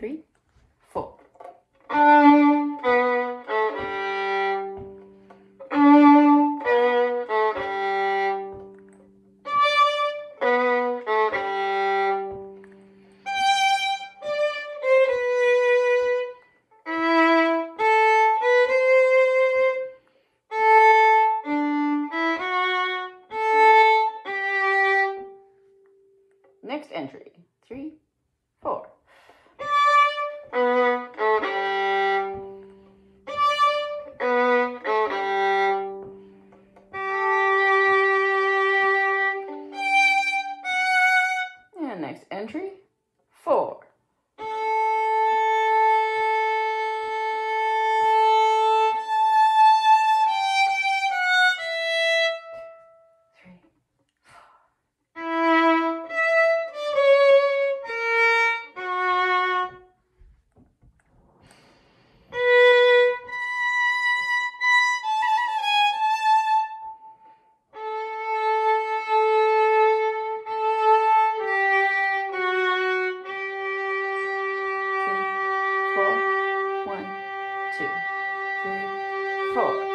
three, four. Next entry, three, four. And next entry, four. two, three, four.